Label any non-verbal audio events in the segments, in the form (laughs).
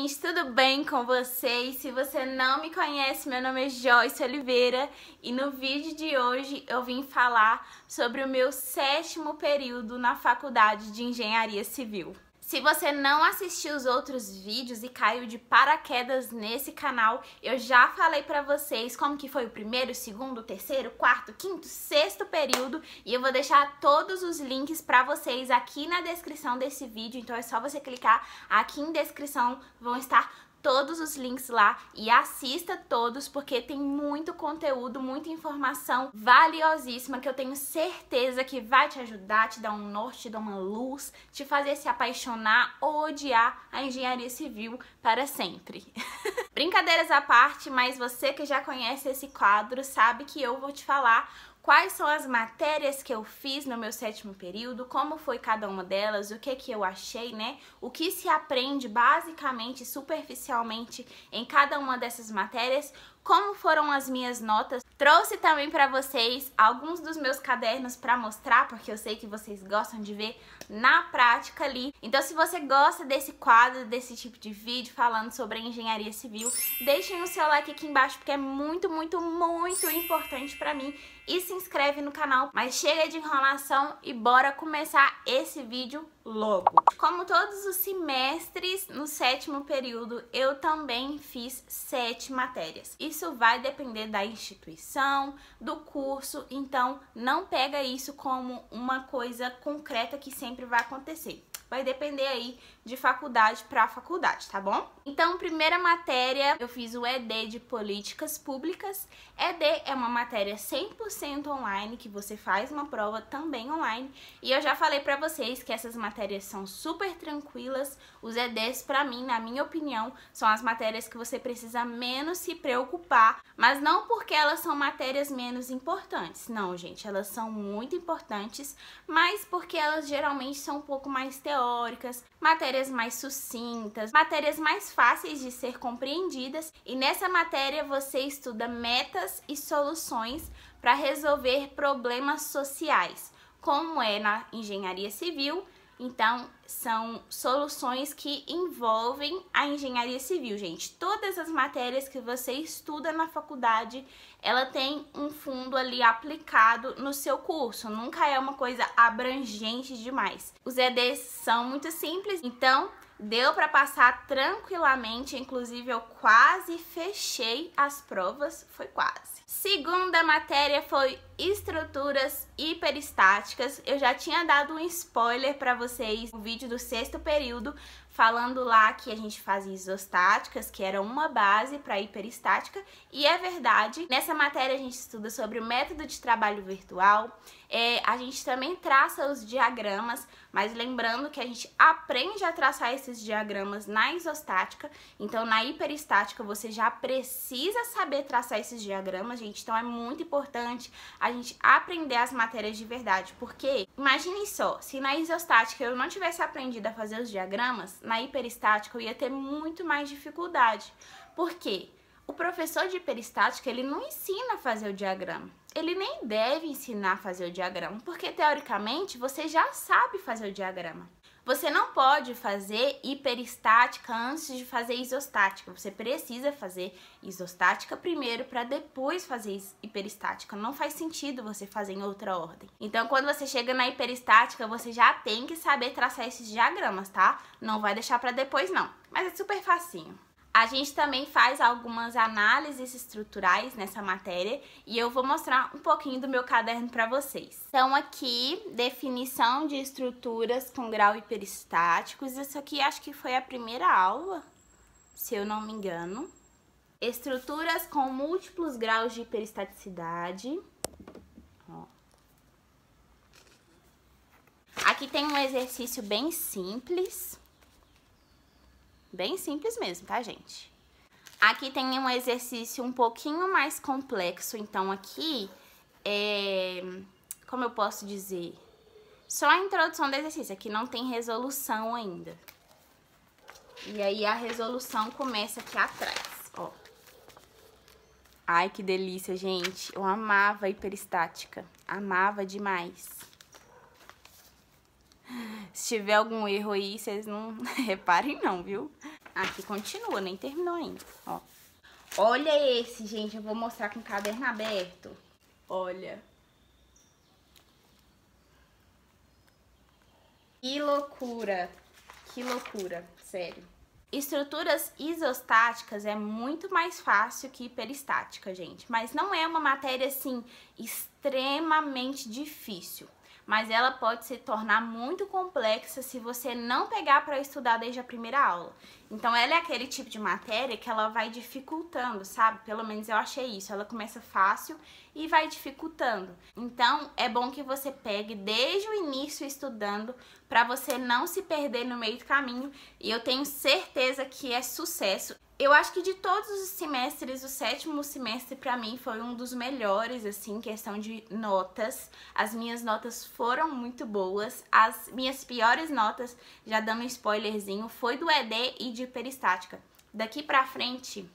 gente, tudo bem com vocês? Se você não me conhece, meu nome é Joyce Oliveira e no vídeo de hoje eu vim falar sobre o meu sétimo período na Faculdade de Engenharia Civil. Se você não assistiu os outros vídeos e caiu de paraquedas nesse canal, eu já falei pra vocês como que foi o primeiro, segundo, terceiro, quarto, quinto, sexto período. E eu vou deixar todos os links pra vocês aqui na descrição desse vídeo, então é só você clicar. Aqui em descrição, vão estar todos os links lá e assista todos porque tem muito conteúdo, muita informação valiosíssima que eu tenho certeza que vai te ajudar, te dar um norte, te dar uma luz, te fazer se apaixonar ou odiar a engenharia civil para sempre. (laughs) Brincadeiras à parte, mas você que já conhece esse quadro sabe que eu vou te falar quais são as matérias que eu fiz no meu sétimo período, como foi cada uma delas, o que que eu achei, né? O que se aprende basicamente, superficialmente em cada uma dessas matérias, como foram as minhas notas. Trouxe também para vocês alguns dos meus cadernos para mostrar, porque eu sei que vocês gostam de ver na prática ali. Então se você gosta desse quadro, desse tipo de vídeo falando sobre a engenharia civil, deixem o seu like aqui embaixo, porque é muito, muito, muito importante para mim. E se inscreve no canal. Mas chega de enrolação e bora começar esse vídeo logo. Como todos os semestres, no sétimo período, eu também fiz sete matérias. Isso vai depender da instituição, do curso, então não pega isso como uma coisa concreta que sempre vai acontecer. Vai depender aí de faculdade para faculdade, tá bom? Então, primeira matéria, eu fiz o ED de Políticas Públicas. ED é uma matéria 100% online, que você faz uma prova também online. E eu já falei para vocês que essas matérias são super tranquilas. Os EDs, para mim, na minha opinião, são as matérias que você precisa menos se preocupar. Mas não porque elas são matérias menos importantes. Não, gente, elas são muito importantes, mas porque elas geralmente são um pouco mais teóricas teóricas, matérias mais sucintas, matérias mais fáceis de ser compreendidas e nessa matéria você estuda metas e soluções para resolver problemas sociais, como é na engenharia civil então, são soluções que envolvem a engenharia civil, gente. Todas as matérias que você estuda na faculdade, ela tem um fundo ali aplicado no seu curso. Nunca é uma coisa abrangente demais. Os EDs são muito simples, então deu para passar tranquilamente, inclusive eu quase fechei as provas, foi quase. Segunda matéria foi estruturas hiperestáticas. Eu já tinha dado um spoiler para vocês no vídeo do sexto período, falando lá que a gente fazia isostáticas, que era uma base para hiperestática, e é verdade. Nessa matéria a gente estuda sobre o método de trabalho virtual, é, a gente também traça os diagramas, mas lembrando que a gente aprende a traçar esses diagramas na isostática, então na hiperestática você já precisa saber traçar esses diagramas, gente, então é muito importante a gente aprender as matérias de verdade, porque imaginem só, se na isostática eu não tivesse aprendido a fazer os diagramas, na hiperestática eu ia ter muito mais dificuldade. Por quê? O professor de hiperestática, ele não ensina a fazer o diagrama. Ele nem deve ensinar a fazer o diagrama, porque teoricamente você já sabe fazer o diagrama. Você não pode fazer hiperestática antes de fazer isostática. Você precisa fazer isostática primeiro para depois fazer hiperestática. Não faz sentido você fazer em outra ordem. Então, quando você chega na hiperestática, você já tem que saber traçar esses diagramas, tá? Não vai deixar para depois não. Mas é super facinho. A gente também faz algumas análises estruturais nessa matéria e eu vou mostrar um pouquinho do meu caderno para vocês. Então aqui, definição de estruturas com grau hiperestáticos. Isso aqui acho que foi a primeira aula, se eu não me engano. Estruturas com múltiplos graus de hiperestaticidade. Ó. Aqui tem um exercício bem simples Bem simples mesmo, tá, gente? Aqui tem um exercício um pouquinho mais complexo, então aqui é... Como eu posso dizer? Só a introdução do exercício, aqui não tem resolução ainda. E aí a resolução começa aqui atrás, ó. Ai, que delícia, gente. Eu amava a hiperestática. Amava demais. Se tiver algum erro aí, vocês não (laughs) reparem não, viu? Aqui continua, nem terminou ainda, ó. Olha esse, gente, eu vou mostrar com o caderno aberto. Olha. Que loucura, que loucura, sério. Estruturas isostáticas é muito mais fácil que hiperestática, gente. Mas não é uma matéria, assim, extremamente difícil mas ela pode se tornar muito complexa se você não pegar para estudar desde a primeira aula. Então ela é aquele tipo de matéria que ela vai dificultando, sabe? Pelo menos eu achei isso. Ela começa fácil e vai dificultando. Então é bom que você pegue desde o início estudando para você não se perder no meio do caminho. E eu tenho certeza que é sucesso. Eu acho que de todos os semestres, o sétimo semestre para mim foi um dos melhores, assim, questão de notas. As minhas notas foram muito boas. As minhas piores notas, já dando um spoilerzinho, foi do ED e de peristática. Daqui pra frente,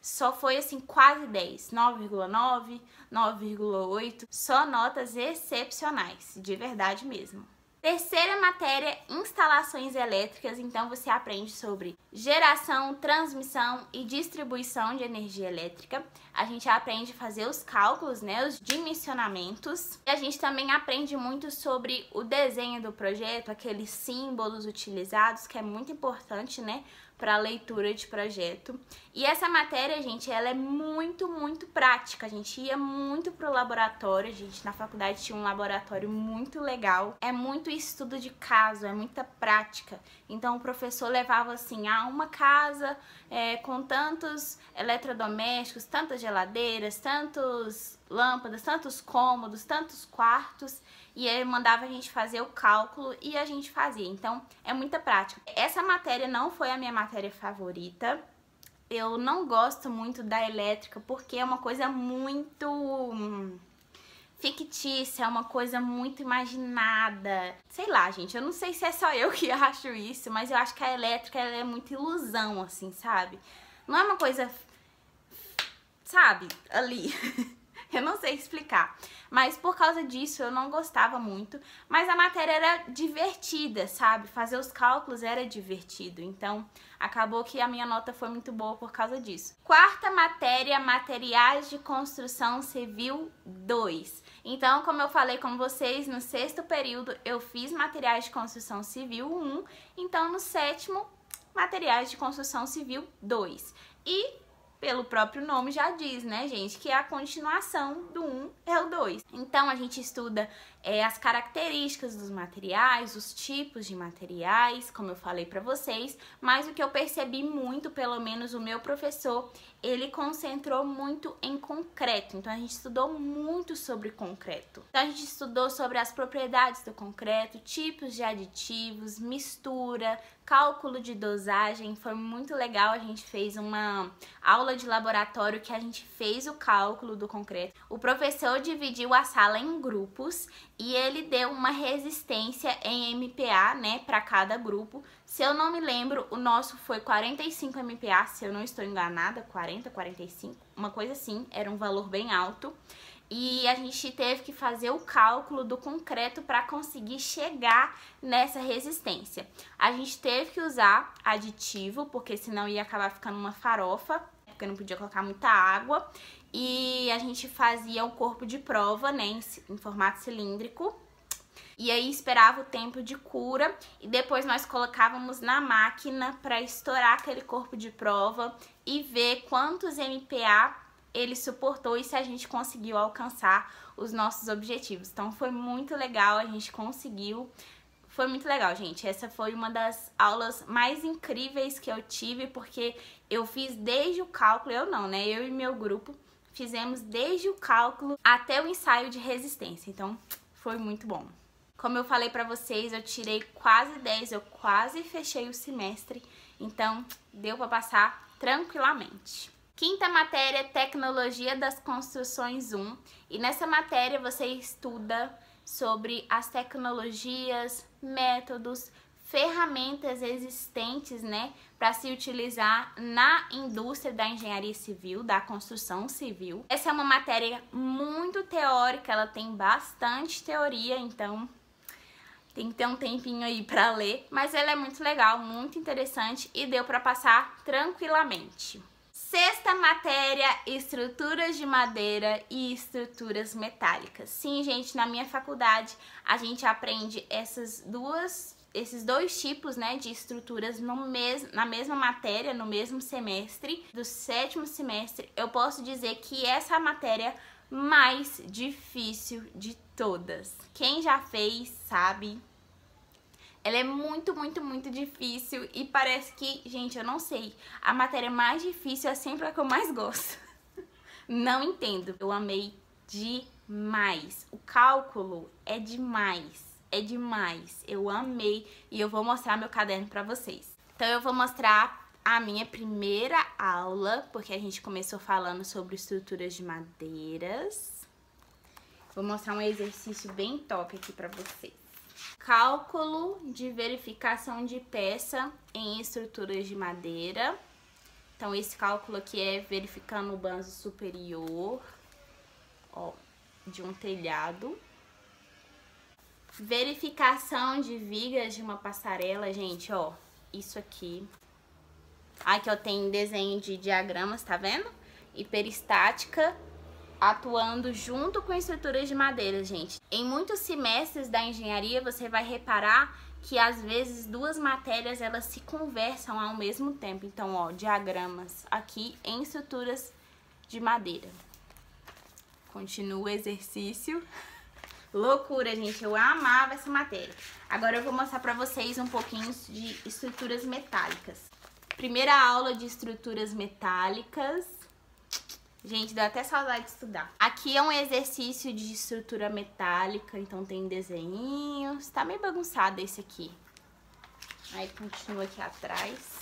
só foi assim quase 10, 9,9, 9,8, só notas excepcionais, de verdade mesmo. Terceira matéria, instalações elétricas, então você aprende sobre geração, transmissão e distribuição de energia elétrica. A gente aprende a fazer os cálculos, né, os dimensionamentos. E a gente também aprende muito sobre o desenho do projeto, aqueles símbolos utilizados, que é muito importante, né, para leitura de projeto. E essa matéria, gente, ela é muito, muito prática. A gente ia muito pro laboratório, a gente na faculdade tinha um laboratório muito legal. É muito estudo de caso, é muita prática. Então o professor levava assim a uma casa é, com tantos eletrodomésticos, tantas geladeiras, tantos lâmpadas, tantos cômodos, tantos quartos e ele mandava a gente fazer o cálculo e a gente fazia. Então, é muita prática. Essa matéria não foi a minha matéria favorita. Eu não gosto muito da elétrica porque é uma coisa muito fictícia, é uma coisa muito imaginada. Sei lá, gente, eu não sei se é só eu (laughs) que acho isso, mas eu acho que a elétrica é muito ilusão, assim, sabe? Não é uma coisa, sabe, ali. (laughs) eu não sei explicar. Mas por causa disso eu não gostava muito, mas a matéria era divertida, sabe? Fazer os cálculos era divertido, então acabou que a minha nota foi muito boa por causa disso. Quarta matéria, materiais de construção civil 2. Então, como eu falei com vocês, no sexto período eu fiz materiais de construção civil 1, então no sétimo, materiais de construção civil 2. E pelo próprio nome já diz, né, gente, que é a continuação do 1 é o 2. Então a gente estuda é, as características dos materiais, os tipos de materiais, como eu falei para vocês, mas o que eu percebi muito, pelo menos o meu professor, ele concentrou muito em concreto. Então a gente estudou muito sobre concreto. Então a gente estudou sobre as propriedades do concreto, tipos de aditivos, mistura, cálculo de dosagem. Foi muito legal. A gente fez uma aula de laboratório que a gente fez o cálculo do concreto. O professor dividiu a sala em grupos e ele deu uma resistência em MPa, né, para cada grupo. Se eu não me lembro, o nosso foi 45 MPa, se eu não estou enganada, 40, 45, uma coisa assim, era um valor bem alto. E a gente teve que fazer o cálculo do concreto para conseguir chegar nessa resistência. A gente teve que usar aditivo, porque senão ia acabar ficando uma farofa, porque não podia colocar muita água e a gente fazia o corpo de prova, né, em, em formato cilíndrico. E aí esperava o tempo de cura e depois nós colocávamos na máquina para estourar aquele corpo de prova e ver quantos MPa ele suportou e se a gente conseguiu alcançar os nossos objetivos. Então foi muito legal, a gente conseguiu. Foi muito legal, gente. Essa foi uma das aulas mais incríveis que eu tive, porque eu fiz desde o cálculo, eu não, né? Eu e meu grupo fizemos desde o cálculo até o ensaio de resistência. Então, foi muito bom. Como eu falei para vocês, eu tirei quase 10, eu quase fechei o semestre, então deu para passar tranquilamente. Quinta matéria, Tecnologia das Construções 1. E nessa matéria você estuda sobre as tecnologias, métodos, ferramentas existentes, né, para se utilizar na indústria da engenharia civil, da construção civil. Essa é uma matéria muito teórica, ela tem bastante teoria, então tem que ter um tempinho aí pra ler, mas ela é muito legal, muito interessante e deu pra passar tranquilamente. Sexta matéria, estruturas de madeira e estruturas metálicas. Sim, gente, na minha faculdade a gente aprende essas duas, esses dois tipos, né, de estruturas no mes na mesma matéria, no mesmo semestre. Do sétimo semestre, eu posso dizer que essa é a matéria mais difícil de todas. Quem já fez sabe ela é muito, muito, muito difícil e parece que, gente, eu não sei, a matéria mais difícil é sempre a que eu mais gosto. (laughs) Não entendo. Eu amei demais. O cálculo é demais, é demais. Eu amei e eu vou mostrar meu caderno pra vocês. Então eu vou mostrar a minha primeira aula, porque a gente começou falando sobre estruturas de madeiras. Vou mostrar um exercício bem top aqui pra vocês. Cálculo de verificação de peça em estruturas de madeira. Então, esse cálculo aqui é verificando o banzo superior, ó, de um telhado. Verificação de vigas de uma passarela, gente, ó, isso aqui. Aqui eu tenho desenho de diagramas, tá vendo? Hiperestática atuando junto com estruturas de madeira, gente. Em muitos semestres da engenharia, você vai reparar que às vezes duas matérias elas se conversam ao mesmo tempo. Então, ó, diagramas aqui em estruturas de madeira. Continua o exercício. (laughs) Loucura, gente. Eu amava essa matéria. Agora eu vou mostrar pra vocês um pouquinho de estruturas metálicas. Primeira aula de estruturas metálicas. Gente, deu até saudade de estudar. Aqui é um exercício de estrutura metálica, então tem desenhinhos. Tá meio bagunçado esse aqui. Aí continua aqui atrás.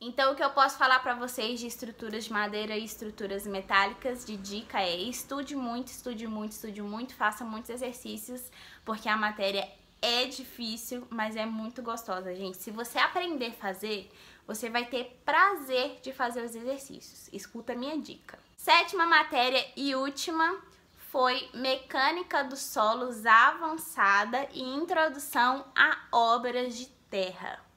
Então, o que eu posso falar pra vocês de estruturas de madeira e estruturas metálicas de dica é estude muito, estude muito, estude muito, faça muitos exercícios, porque a matéria é difícil, mas é muito gostosa, gente. Se você aprender a fazer, você vai ter prazer de fazer os exercícios. Escuta a minha dica. Sétima matéria e última foi Mecânica dos Solos Avançada e Introdução a Obras de Terra.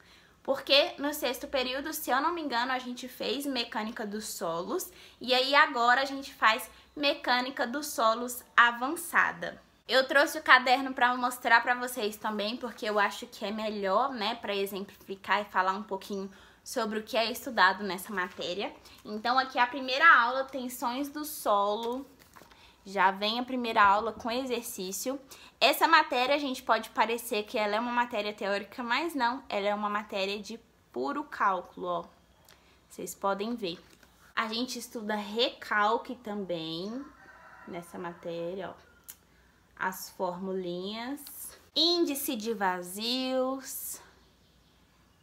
Porque no sexto período, se eu não me engano, a gente fez Mecânica dos Solos e aí agora a gente faz Mecânica dos Solos Avançada. Eu trouxe o caderno para mostrar para vocês também, porque eu acho que é melhor, né, para exemplificar e falar um pouquinho sobre o que é estudado nessa matéria. Então, aqui a primeira aula, tensões do solo. Já vem a primeira aula com exercício. Essa matéria, a gente pode parecer que ela é uma matéria teórica, mas não. Ela é uma matéria de puro cálculo, ó. Vocês podem ver. A gente estuda recalque também nessa matéria, ó. As formulinhas. Índice de vazios.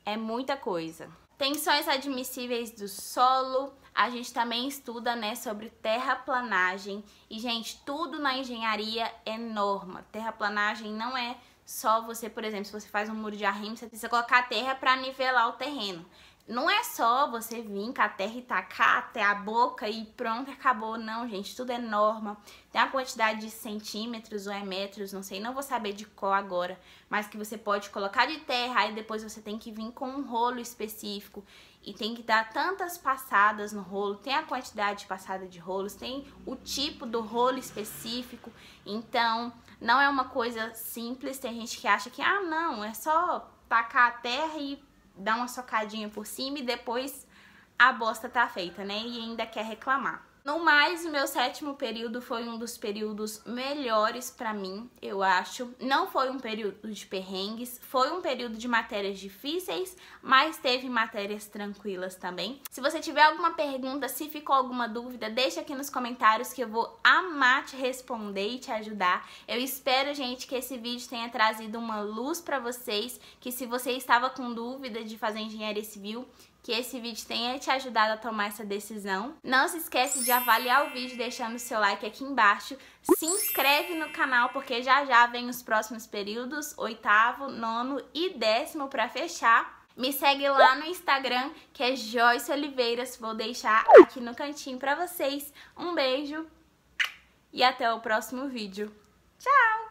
É muita coisa. Tensões admissíveis do solo, a gente também estuda, né, sobre terraplanagem. E, gente, tudo na engenharia é norma. Terraplanagem não é só você, por exemplo, se você faz um muro de arrimo, você precisa colocar terra para nivelar o terreno. Não é só você vir com a terra e tacar até a boca e pronto, acabou. Não, gente, tudo é norma. Tem a quantidade de centímetros ou é metros, não sei, não vou saber de qual agora. Mas que você pode colocar de terra, aí depois você tem que vir com um rolo específico. E tem que dar tantas passadas no rolo, tem a quantidade de passada de rolos, tem o tipo do rolo específico. Então, não é uma coisa simples. Tem gente que acha que, ah, não, é só tacar a terra e dá uma socadinha por cima e depois a bosta tá feita, né? E ainda quer reclamar. No mais, o meu sétimo período foi um dos períodos melhores para mim, eu acho. Não foi um período de perrengues, foi um período de matérias difíceis, mas teve matérias tranquilas também. Se você tiver alguma pergunta, se ficou alguma dúvida, deixa aqui nos comentários que eu vou amar te responder e te ajudar. Eu espero, gente, que esse vídeo tenha trazido uma luz para vocês, que se você estava com dúvida de fazer engenharia civil, que esse vídeo tenha te ajudado a tomar essa decisão. Não se esquece de avaliar o vídeo deixando o seu like aqui embaixo. Se inscreve no canal porque já já vem os próximos períodos, oitavo, nono e décimo para fechar. Me segue lá no Instagram, que é Joyce Oliveiras. Vou deixar aqui no cantinho para vocês. Um beijo e até o próximo vídeo. Tchau!